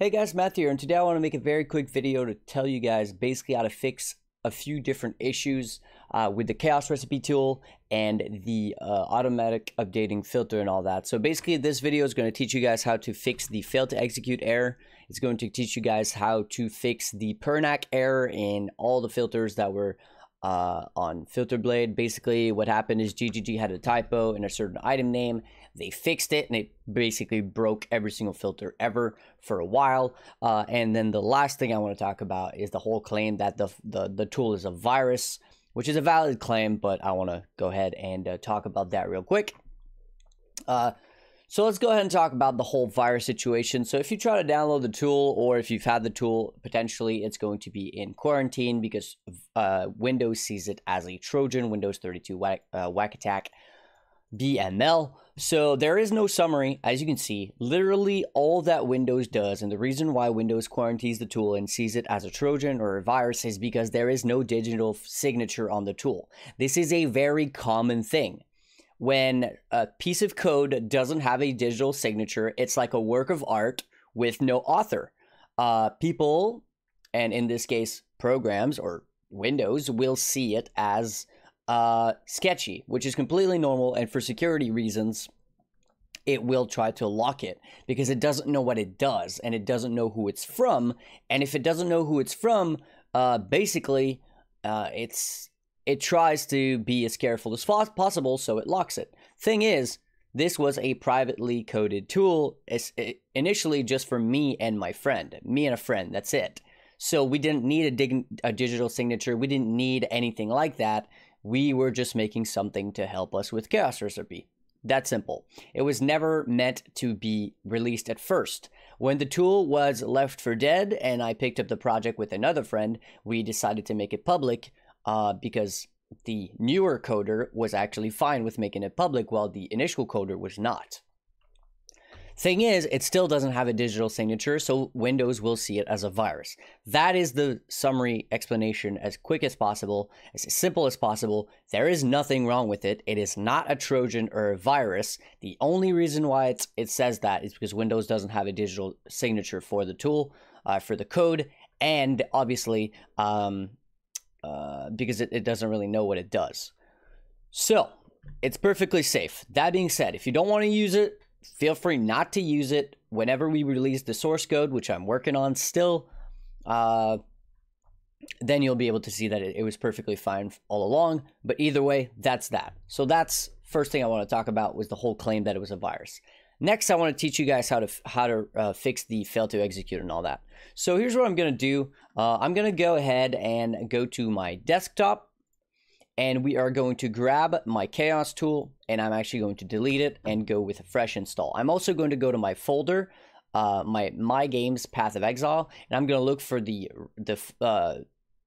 Hey guys, Matthew here, and today I want to make a very quick video to tell you guys basically how to fix a few different issues uh, with the chaos recipe tool and the uh, automatic updating filter and all that. So basically this video is going to teach you guys how to fix the fail to execute error. It's going to teach you guys how to fix the Pernarch error in all the filters that were uh, on Filterblade. Basically, what happened is GGG had a typo in a certain item name. They fixed it and it basically broke every single filter ever for a while. Uh, and then the last thing I want to talk about is the whole claim that the, the, the tool is a virus, which is a valid claim, but I want to go ahead and uh, talk about that real quick. Uh, so let's go ahead and talk about the whole virus situation. So if you try to download the tool or if you've had the tool, potentially it's going to be in quarantine because uh, Windows sees it as a Trojan, Windows 32 whack, uh, Wacatac BML. So there is no summary, as you can see. Literally all that Windows does, and the reason why Windows quarantines the tool and sees it as a Trojan or a virus is because there is no digital signature on the tool. This is a very common thing when a piece of code doesn't have a digital signature, it's like a work of art with no author. Uh, people, and in this case, programs or Windows, will see it as uh, sketchy, which is completely normal. And for security reasons, it will try to lock it because it doesn't know what it does and it doesn't know who it's from. And if it doesn't know who it's from, uh, basically, uh, it's it tries to be as careful as possible, so it locks it. Thing is, this was a privately coded tool, initially just for me and my friend, me and a friend, that's it. So we didn't need a, dig- a digital signature, we didn't need anything like that. We were just making something to help us with Chaos Recipe. That simple. It was never meant to be released at first. When the tool was left for dead and I picked up the project with another friend, we decided to make it public uh, because the newer coder was actually fine with making it public while the initial coder was not. Thing is, it still doesn't have a digital signature, so Windows will see it as a virus. That is the summary explanation as quick as possible, as simple as possible. There is nothing wrong with it. It is not a Trojan or a virus. The only reason why it says that is because Windows doesn't have a digital signature for the tool, uh, for the code, and obviously, um, uh, because it, it doesn't really know what it does. So it's perfectly safe. That being said, if you don't want to use it, feel free not to use it whenever we release the source code, which I'm working on still. Uh, then you'll be able to see that it, it was perfectly fine all along. But either way, that's that. So that's first thing I want to talk about was the whole claim that it was a virus. Next, I want to teach you guys how to how to uh, fix the fail to execute and all that. So here's what I'm going to do. Uh, I'm going to go ahead and go to my desktop and we are going to grab my chaos tool and I'm actually going to delete it and go with a fresh install. I'm also going to go to my folder, uh, my my games path of exile, and I'm going to look for the the uh,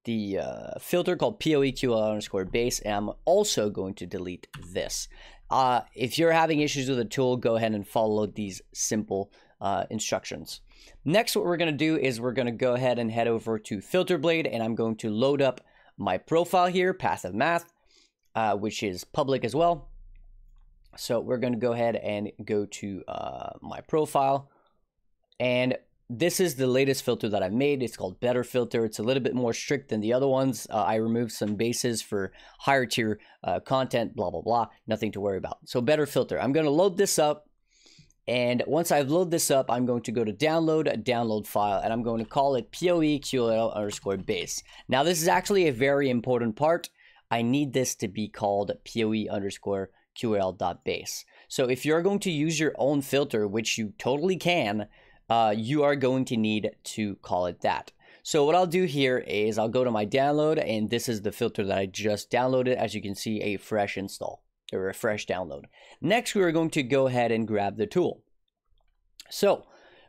the uh, filter called POEQL underscore base, and I'm also going to delete this. Uh, if you're having issues with the tool, go ahead and follow these simple uh, instructions. Next, what we're going to do is we're going to go ahead and head over to Filterblade, and I'm going to load up my profile here, Path of Matth, uh, which is public as well. So we're going to go ahead and go to uh, my profile, and this is the latest filter that I've made. It's called Better Filter. It's a little bit more strict than the other ones. Uh, I removed some bases for higher tier uh, content, blah, blah, blah. Nothing to worry about. So Better Filter. I'm going to load this up. And once I've loaded this up, I'm going to go to download a download file and I'm going to call it POEQL underscore base. Now, this is actually a very important part. I need this to be called POE underscore QL base. So if you're going to use your own filter, which you totally can, uh, you are going to need to call it that. So what I'll do here is I'll go to my download and this is the filter that I just downloaded. As you can see, a fresh install or a fresh download. Next, we're going to go ahead and grab the tool. So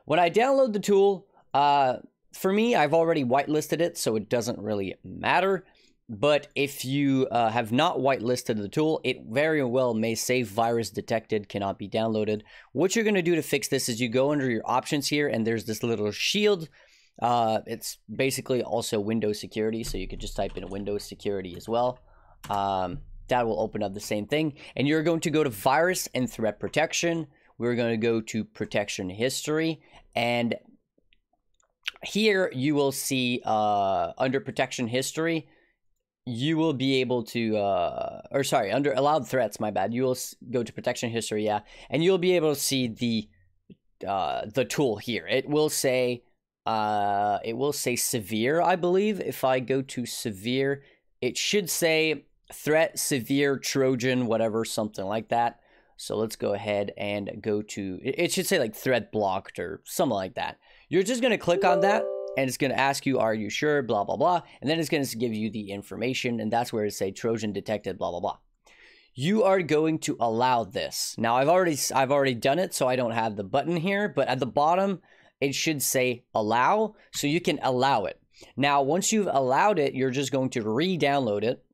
when I download the tool, uh, for me, I've already whitelisted it, so it doesn't really matter. But if you uh, have not whitelisted the tool, it very well may say virus detected, cannot be downloaded. What you're going to do to fix this is you go under your options here, and there's this little shield. Uh, it's basically also Windows security, so you could just type in Windows security as well. Um, that will open up the same thing. And you're going to go to virus and threat protection. We're going to go to protection history. And here you will see uh, under protection history, you will be able to, uh, or sorry, under allowed threats, my bad. You will go to protection history, yeah, and you'll be able to see the uh, the tool here. It will say, uh, it will say severe, I believe. If I go to severe, it should say threat, severe, Trojan, whatever, something like that. So let's go ahead and go to, it should say like threat blocked or something like that. You're just going to click on that and it's going to ask you, are you sure, blah, blah, blah. And then it's going to give you the information and that's where it say Trojan detected, blah, blah, blah. You are going to allow this. Now I've already, I've already done it, so I don't have the button here, but at the bottom, it should say allow, so you can allow it. Now, once you've allowed it, you're just going to re-download it.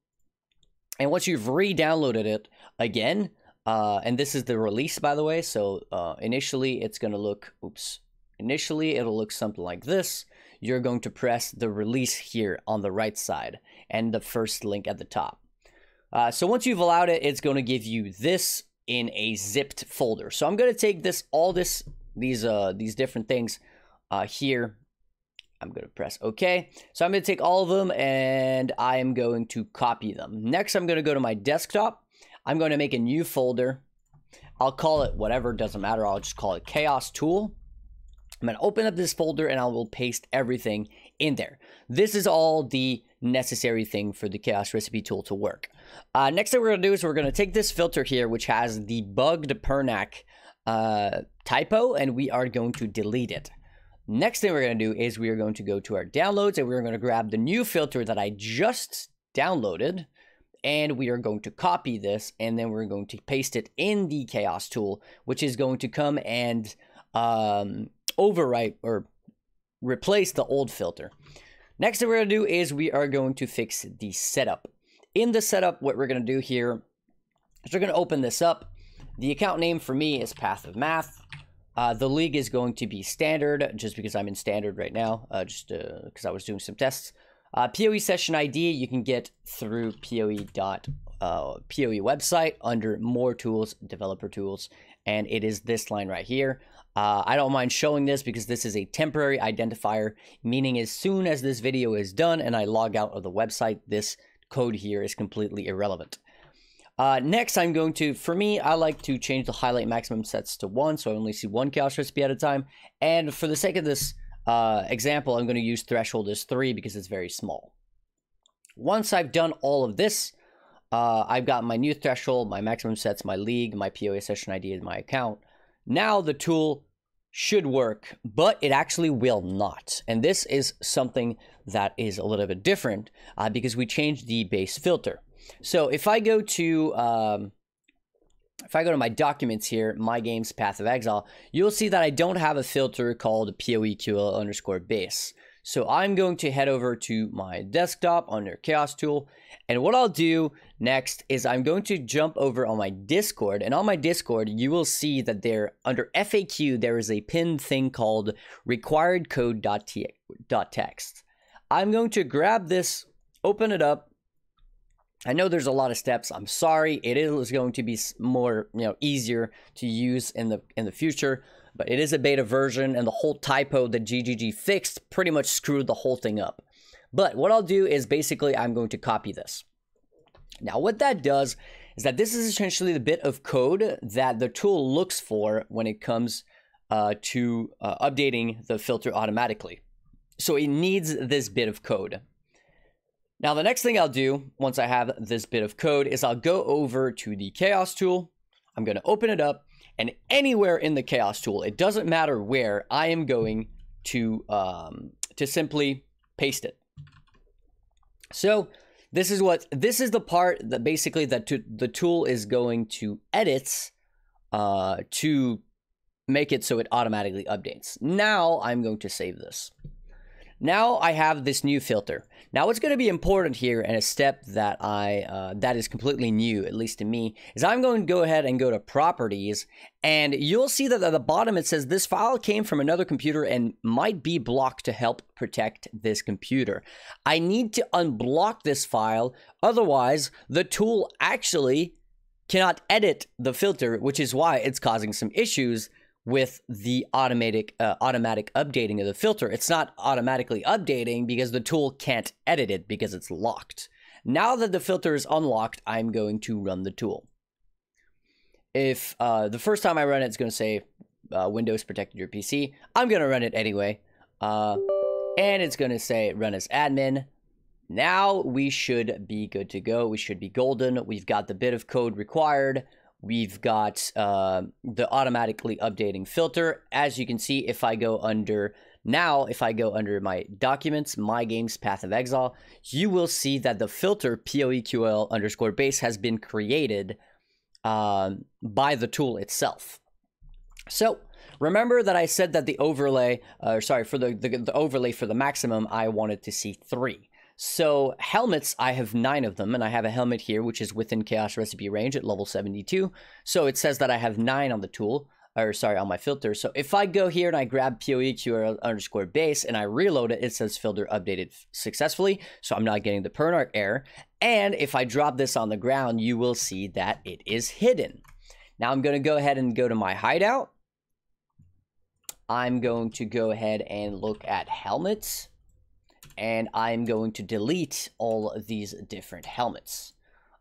And once you've re-downloaded it again, uh, and this is the release, by the way. So uh, initially, it's going to look, oops, initially it'll look something like this. You're going to press the release here on the right side and the first link at the top. Uh, so once you've allowed it, it's going to give you this in a zipped folder. So I'm going to take this, all this, these, uh, these different things uh, here. I'm going to press OK. So I'm going to take all of them and I am going to copy them. Next, I'm going to go to my desktop I'm going to make a new folder. I'll call it whatever, doesn't matter. I'll just call it chaos tool. I'm going to open up this folder and I will paste everything in there. This is all the necessary thing for the chaos recipe tool to work. Uh, next thing we're going to do is we're going to take this filter here, which has the bugged Pernarch uh, typo, and we are going to delete it. Next thing we're going to do is we are going to go to our downloads and we're going to grab the new filter that I just downloaded and we are going to copy this and then we're going to paste it in the chaos tool which is going to come and um, overwrite or replace the old filter. Next thing we're going to do is we are going to fix the setup. In the setup what we're going to do here is we're going to open this up. The account name for me is path of matth. Uh, the league is going to be standard just because I'm in standard right now uh, just because uh, I was doing some tests. Uh, PoE session ID you can get through PoE dot uh, PoE website under more tools, developer tools, and it is this line right here. Uh, I don't mind showing this because this is a temporary identifier, meaning as soon as this video is done and I log out of the website, this code here is completely irrelevant. Uh, next, I'm going to, for me, I like to change the highlight maximum sets to one, so I only see one chaos recipe at a time. And for the sake of this uh, example, I'm going to use threshold as 3 because it's very small. Once I've done all of this, uh, I've got my new threshold, my maximum sets, my league, my POA session ID, and my account. Now the tool should work, but it actually will not. And this is something that is a little bit different uh, because we changed the base filter. So if I go to um, if I go to my documents here, my games Path of Exile, you'll see that I don't have a filter called POEQL underscore base. So I'm going to head over to my desktop under Chaos Tool. And what I'll do next is I'm going to jump over on my Discord. And on my Discord, you will see that there, under FAQ, there is a pinned thing called required code.txt. I'm going to grab this, open it up, I know there's a lot of steps. I'm sorry. It is going to be more, you know, easier to use in the in the future, but it is a beta version and the whole typo that GGG fixed pretty much screwed the whole thing up. But what I'll do is basically I'm going to copy this. Now, what that does is that this is essentially the bit of code that the tool looks for when it comes uh, to uh, updating the filter automatically. So it needs this bit of code. Now, the next thing I'll do once I have this bit of code is I'll go over to the Chaos tool. I'm going to open it up and anywhere in the Chaos tool, it doesn't matter where, I am going to, um, to simply paste it. So this is what, this is the part that basically that the tool is going to edit uh, to make it so it automatically updates. Now I'm going to save this. Now I have this new filter. Now what's going to be important here and a step that I uh, that is completely new, at least to me, is I'm going to go ahead and go to properties and you'll see that at the bottom it says this file came from another computer and might be blocked to help protect this computer. I need to unblock this file, otherwise the tool actually cannot edit the filter, which is why it's causing some issues with the automatic uh, automatic updating of the filter. It's not automatically updating because the tool can't edit it because it's locked. Now that the filter is unlocked, I'm going to run the tool. If uh, the first time I run it, it's going to say uh, Windows protected your PC. I'm going to run it anyway. Uh, and it's going to say run as admin. Now we should be good to go. We should be golden. We've got the bit of code required. We've got uh, the automatically updating filter. As you can see, if I go under now, if I go under my documents, my games path of exile, you will see that the filter POEQL underscore base has been created um, by the tool itself. So remember that I said that the overlay, uh, sorry, for the, the, the overlay for the maximum, I wanted to see three. So helmets, I have nine of them, and I have a helmet here, which is within Chaos Recipe range at level 72. So it says that I have nine on the tool, or sorry, on my filter. So if I go here and I grab POEQ underscore base and I reload it, it says filter updated successfully. So I'm not getting the Pernarch error. And if I drop this on the ground, you will see that it is hidden. Now I'm going to go ahead and go to my hideout. I'm going to go ahead and look at helmets and I'm going to delete all of these different helmets.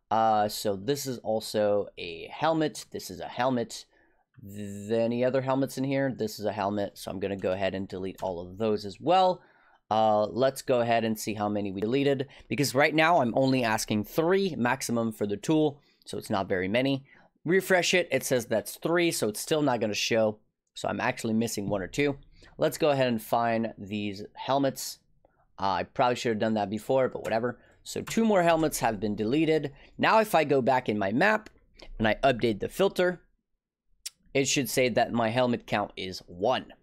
Uh, so this is also a helmet. This is a helmet. any other helmets in here? This is a helmet, so I'm going to go ahead and delete all of those as well. Uh, let's go ahead and see how many we deleted, because right now I'm only asking three maximum for the tool, so it's not very many. Refresh it, it says that's three, so it's still not going to show, so I'm actually missing one or two. Let's go ahead and find these helmets. Uh, I probably should have done that before, but whatever. So two more helmets have been deleted. Now if I go back in my map and I update the filter, it should say that my helmet count is one,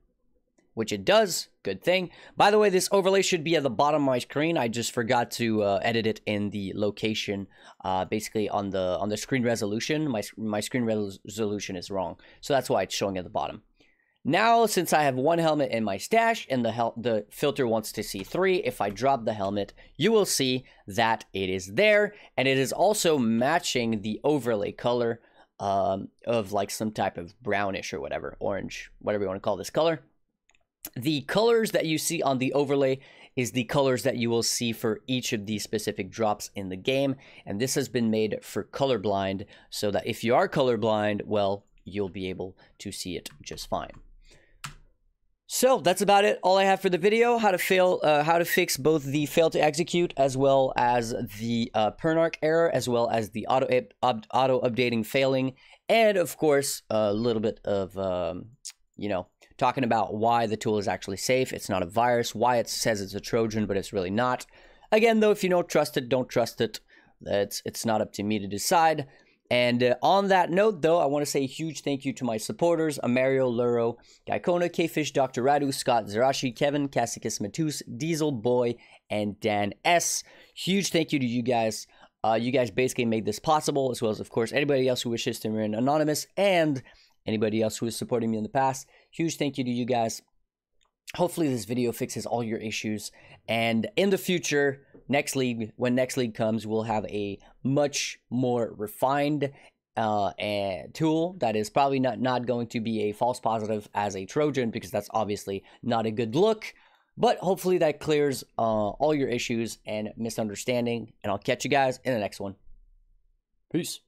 which it does. Good thing. By the way, this overlay should be at the bottom of my screen. I just forgot to uh, edit it in the location, uh, basically on the on the screen resolution. My my screen resolution is wrong, so that's why it's showing at the bottom. Now, since I have one helmet in my stash and the hel the filter wants to see three, if I drop the helmet, you will see that it is there. And it is also matching the overlay color um, of like some type of brownish or whatever, orange, whatever you want to call this color. The colors that you see on the overlay is the colors that you will see for each of these specific drops in the game. And this has been made for colorblind so that if you are colorblind, well, you'll be able to see it just fine. So that's about it. All I have for the video: how to fail, uh, how to fix both the fail to execute as well as the uh, Pernarch error, as well as the auto auto updating failing, and of course a little bit of um, you know talking about why the tool is actually safe. It's not a virus. Why it says it's a Trojan, but it's really not. Again, though, if you don't trust it, don't trust it. It's it's not up to me to decide. And uh, on that note, though, I want to say a huge thank you to my supporters Amario, Luro, Gaikona, Kfish, Dr. Radu, Scott, Zerashi, Kevin, Cassicus Matus, Diesel Boy, and Dan S. Huge thank you to you guys. Uh, you guys basically made this possible, as well as, of course, anybody else who wishes to remain anonymous and anybody else who is supporting me in the past. Huge thank you to you guys. Hopefully, this video fixes all your issues. And in the future, next league, when next league comes, we'll have a much more refined uh, tool that is probably not, not going to be a false positive as a Trojan because that's obviously not a good look. But hopefully that clears uh, all your issues and misunderstanding. And I'll catch you guys in the next one. Peace.